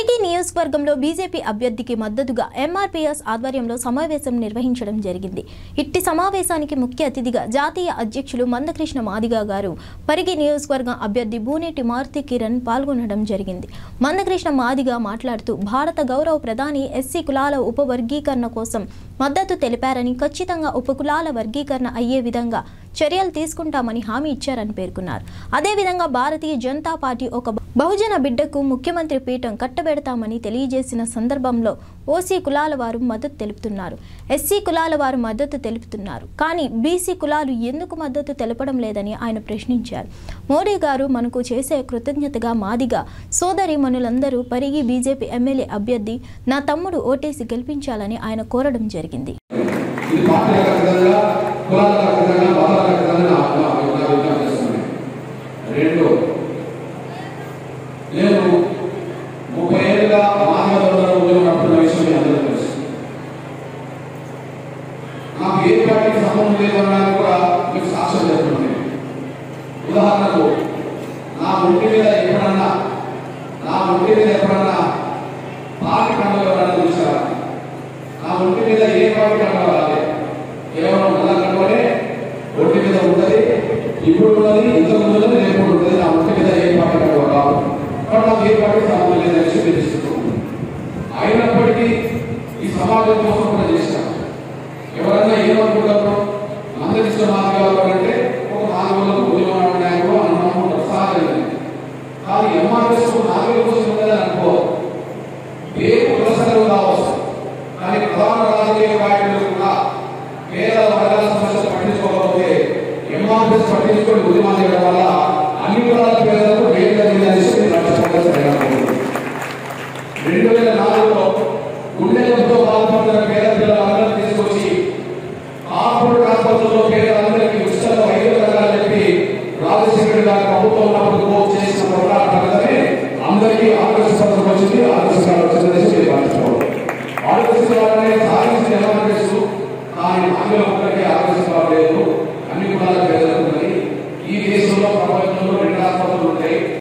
పరిగి నియోజకవర్గంలో బీజేపీ అభ్యర్థికి మద్దతుగా ఎంఆర్పీఎస్ ఆధ్వర్యంలో సమావేశం నిర్వహించడం జరిగింది. ఇట్టి సమావేశానికి ముఖ్య అతిథిగా జాతీయ అధ్యక్షులు మందకృష్ణ మాదిగా గారు పరిగి నియోజకవర్గం అభ్యర్థి బూనేటి మారుతి కిరణ్ పాల్గొనడం జరిగింది. మందకృష్ణ మాదిగా మాట్లాడుతూ భారత గౌరవ ప్రధాని ఎస్సీ కులాల ఉపవర్గీకరణ కోసం మద్దతు తెలిపారని ఖచ్చితంగా ఉపకులాల వర్గీకరణ అయ్యే విధంగా చర్యలు తీసుకుంటామని హామీ ఇచ్చారని పేర్కొన్నారు. అదేవిధంగా భారతీయ జనతా పార్టీ ఒక బహుజన బిడ్డకు ముఖ్యమంత్రి పీఠం కట్టబెడతామని తెలియజేసిన సందర్భంలో ఓసీ కులాల వారు మద్దతు తెలుపుతున్నారు. ఎస్సీ కులాల వారు మద్దతు తెలుపుతున్నారు. కానీ బీసీ కులాలు ఎందుకు మద్దతు తెలపడం లేదని ఆయన ప్రశ్నించారు. మోడీ గారు మనకు చేసే కృతజ్ఞతగా మాదిగా సోదరి మనులందరూ పరిగి బీజేపీ ఎమ్మెల్యే అభ్యర్థి నా తమ్ముడు ఓటేసి గెలిపించాలని ఆయన కోరడం జరిగింది. ముప్పై ఏళ్ళుగా మానవతంలో ఉద్యోగం విషయం మీ అందరికీ తెలుసు. నాకు ఏ పార్టీకి సంబంధం లేదన్నది కూడా మీకు సాక్ష్యం చెప్తున్నాను ఉదాహరణకు నా ఒంటి మీద ఎప్పుడన్నా నా ఒంటి మీద ఎప్పుడన్నా పాటి పండుగ ఎవరన్నా చూసారా నా ఒంటి మీద ఏ పాటి కండువ రాలేదు కేవలం నల్ల కండువనే ఒంటి మీద ఉంటుంది ఇప్పుడు ఉన్నది ఇంతకు ముందు ఉన్నది, రేపు ఉంటుంది నా ఒంటి మీద ఏ పాటి కండువ రాదు కాబట్టి నాకు ఏ పార్టీ సంబంధం లేదని విషయం తెలుస్తుంది అయినప్పటికీ ఈ సమాజం కోసం కూడా చేశాం. ఎవరన్నా ఏమనుకుంటారు అందరి సమాజం అంటే ఒక నాలుగు ఉద్యమాలు ఉన్నాయో అని నమ్ముకుంటారు సహజంగా కానీ ఎంఆర్ఎస్ నాలుగు కోసం ఉందని అనుకో ఏ పురస్కారం కావచ్చు కానీ ప్రధాన రాజకీయ పార్టీలు కూడా పేద వర్గాల సమస్యలు పట్టించుకోకపోతే ఎంఆర్ఎస్ పట్టించుకొని ఉద్యమాలు రాజశేఖర్ గారి ప్రభుత్వం ఉన్నప్పుడు చేసిన పోరాట అందరికీ ఆరోగ్య పత్రం వచ్చింది ఆరోగ్య కార్డు వచ్చిందనేసి మర్చిపోవడం ఆరోగ్య కార్డునే సాధించిన ఎంఆర్ఎస్ కానీ ఆంగ్ల ఒక్కరికి ఆరోగ్య అన్ని కులాల పేదలకు ఉన్నది. ఈ దేశంలో ప్రపంచంలో రెండు ఆసుపత్రులు ఉంటాయి.